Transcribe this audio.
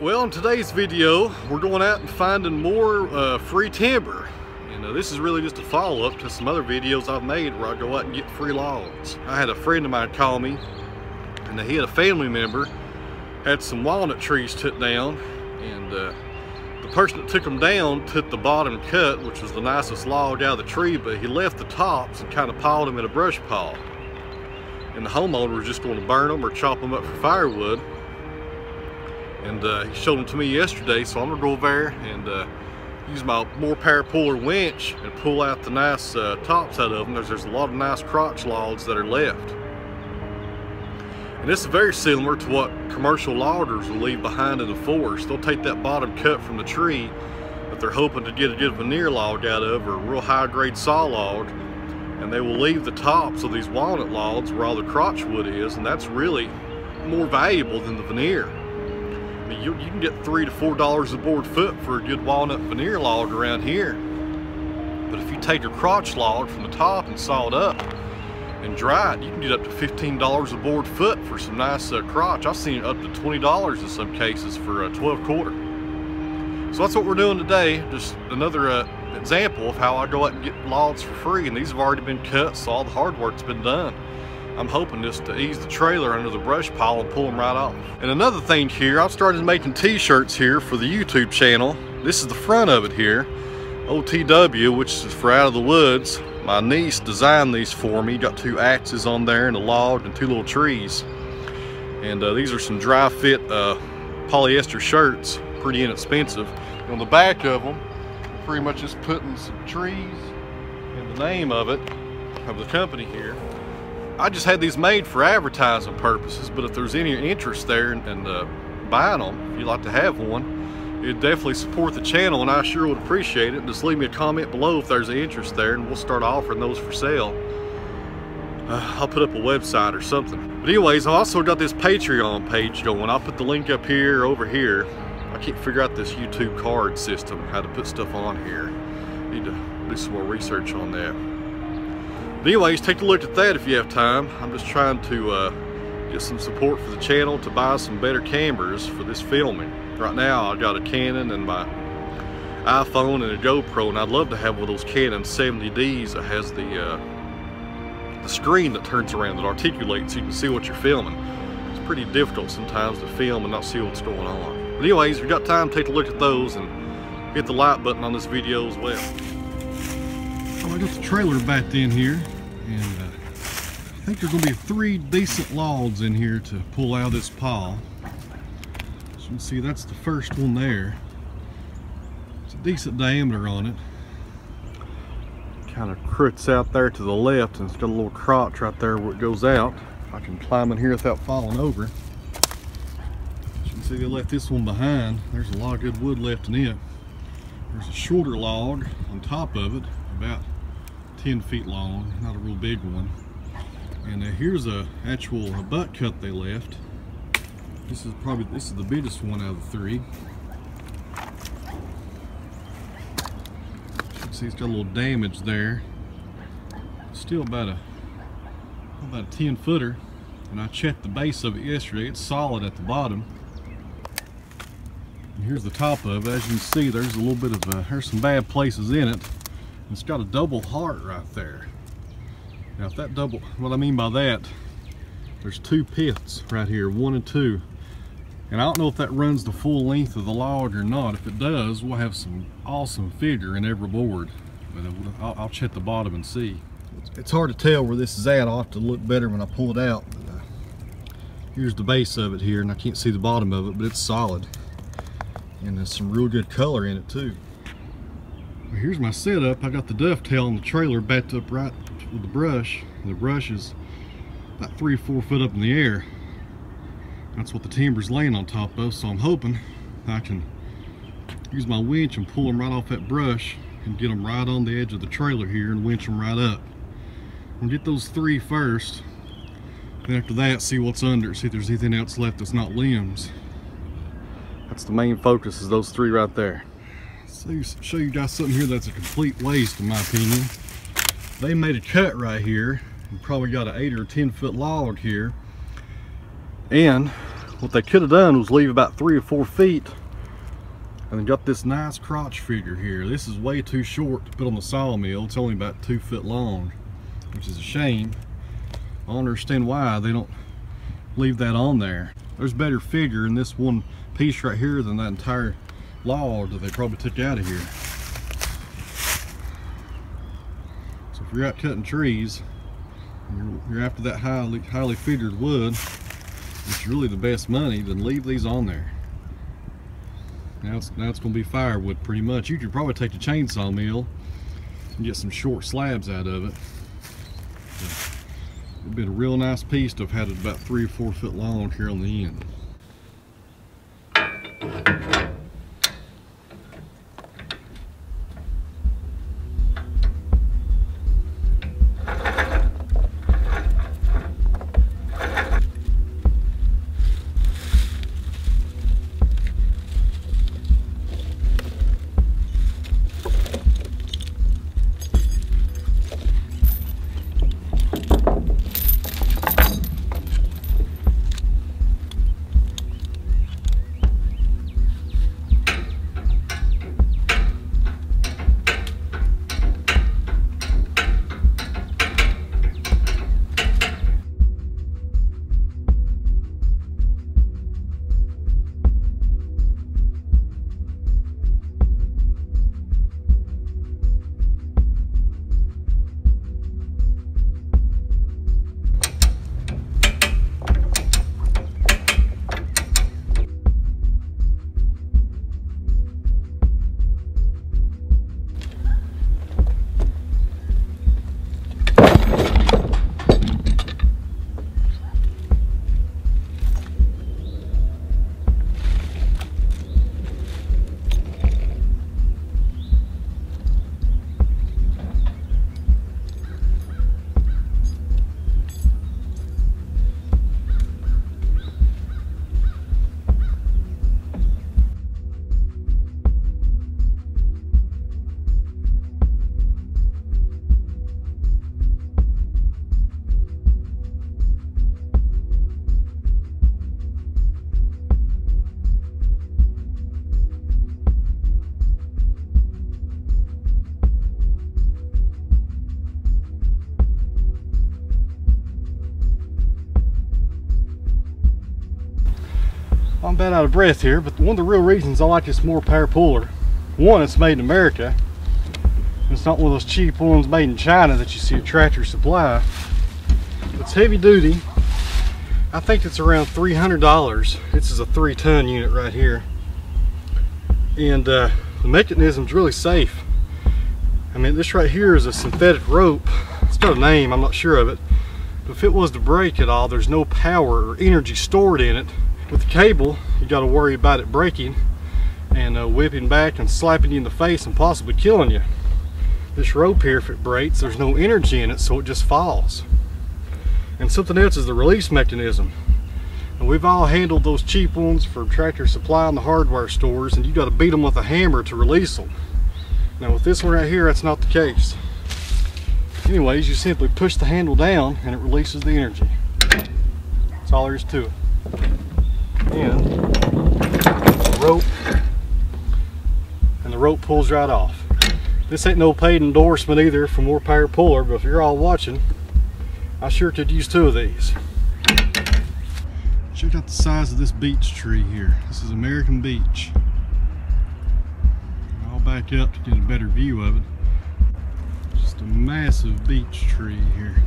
Well, in today's video, we're going out and finding more uh, free timber. And uh, this is really just a follow-up to some other videos I've made where I go out and get free logs. I had a friend of mine call me, and he had a family member had some walnut trees took down, and uh, the person that took them down took the bottom cut, which was the nicest log out of the tree, but he left the tops and kind of piled them in a brush pile. And the homeowner was just going to burn them or chop them up for firewood and uh, he showed them to me yesterday so I'm gonna go over there and uh, use my more power puller winch and pull out the nice uh, tops out of them there's, there's a lot of nice crotch logs that are left. And this is very similar to what commercial loggers will leave behind in the forest. They'll take that bottom cut from the tree that they're hoping to get a good veneer log out of or a real high grade saw log and they will leave the tops of these walnut logs where all the crotch wood is and that's really more valuable than the veneer you, you can get three to four dollars a board foot for a good walnut veneer log around here. But if you take your crotch log from the top and saw it up and dry it, you can get up to $15 a board foot for some nice uh, crotch. I've seen up to $20 in some cases for a 12 quarter. So that's what we're doing today. Just another uh, example of how I go out and get logs for free. And these have already been cut, so all the hard work's been done. I'm hoping just to ease the trailer under the brush pile and pull them right off. And another thing here, I've started making t-shirts here for the YouTube channel. This is the front of it here. OTW, which is for Out of the Woods. My niece designed these for me. Got two axes on there and a log and two little trees. And uh, these are some dry fit uh, polyester shirts, pretty inexpensive. And on the back of them, pretty much just putting some trees and the name of it, of the company here. I just had these made for advertising purposes, but if there's any interest there in, in uh, buying them, if you'd like to have one, it'd definitely support the channel and I sure would appreciate it. Just leave me a comment below if there's an interest there and we'll start offering those for sale. Uh, I'll put up a website or something. But anyways, I also got this Patreon page going. I'll put the link up here over here. I can't figure out this YouTube card system, how to put stuff on here. Need to do some more research on that. But anyways, take a look at that if you have time. I'm just trying to uh, get some support for the channel to buy some better cameras for this filming. Right now, I've got a Canon and my iPhone and a GoPro, and I'd love to have one of those Canon 70Ds that has the uh, the screen that turns around that articulates so you can see what you're filming. It's pretty difficult sometimes to film and not see what's going on. But anyways, if you've got time, take a look at those and hit the like button on this video as well. I got the trailer backed in here and uh, I think there's going to be three decent logs in here to pull out this pile. As you can see that's the first one there. It's a decent diameter on it. Kind of crooks out there to the left and it's got a little crotch right there where it goes out. I can climb in here without falling over. As you can see they left this one behind. There's a lot of good wood left in it. There's a shorter log on top of it, about 10 feet long, not a real big one. And uh, here's a actual a butt cut they left. This is probably, this is the biggest one out of the three. You can see it's got a little damage there. Still about a, about a 10 footer. And I checked the base of it yesterday. It's solid at the bottom. And here's the top of it. As you can see, there's a little bit of, a, there's some bad places in it. It's got a double heart right there. Now if that double, what I mean by that, there's two pits right here, one and two. And I don't know if that runs the full length of the log or not. If it does, we'll have some awesome figure in every board. But I'll, I'll check the bottom and see. It's hard to tell where this is at. I'll have to look better when I pull it out. But, uh, here's the base of it here, and I can't see the bottom of it, but it's solid. And there's some real good color in it too. Here's my setup. I got the dovetail on the trailer backed up right with the brush. The brush is about three or four foot up in the air. That's what the timber's laying on top of, so I'm hoping I can use my winch and pull them right off that brush and get them right on the edge of the trailer here and winch them right up. We'll get those three first. Then after that, see what's under, see if there's anything else left that's not limbs. That's the main focus is those three right there. So show you guys something here that's a complete waste in my opinion. They made a cut right here and probably got an eight or 10 foot log here. And what they could have done was leave about three or four feet and then got this nice crotch figure here. This is way too short to put on the sawmill. It's only about two foot long, which is a shame. I don't understand why they don't leave that on there. There's better figure in this one piece right here than that entire log that they probably took out of here. So if you're out cutting trees, you're, after that highly, highly figured wood, it's really the best money, then leave these on there. Now it's, now it's going to be firewood pretty much. You could probably take the chainsaw mill and get some short slabs out of it. It'd been a real nice piece to have had it about three or four foot long here on the end. I'm out of breath here, but one of the real reasons I like this more power puller, one, it's made in America. It's not one of those cheap ones made in China that you see at Tractor Supply. It's heavy duty. I think it's around $300. This is a three ton unit right here. And uh, the mechanism's really safe. I mean, this right here is a synthetic rope. It's got a name, I'm not sure of it. But if it was to break at all, there's no power or energy stored in it with the cable, you got to worry about it breaking and uh, whipping back and slapping you in the face and possibly killing you. This rope here, if it breaks, there's no energy in it, so it just falls. And something else is the release mechanism. And we've all handled those cheap ones for Tractor Supply in the hardware stores, and you got to beat them with a hammer to release them. Now with this one right here, that's not the case. Anyways, you simply push the handle down and it releases the energy. That's all there is to it the rope and the rope pulls right off. This ain't no paid endorsement either for more power puller, but if you're all watching, I sure could use two of these. Check out the size of this beech tree here. This is American beech. I'll back up to get a better view of it. Just a massive beech tree here.